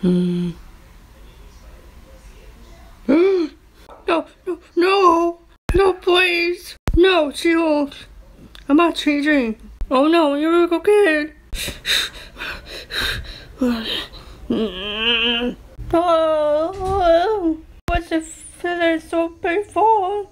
Hmm. no, no, no, no, please. No, she won't. I'm not changing. Oh no, you're a little kid. oh, what's the feeling so painful?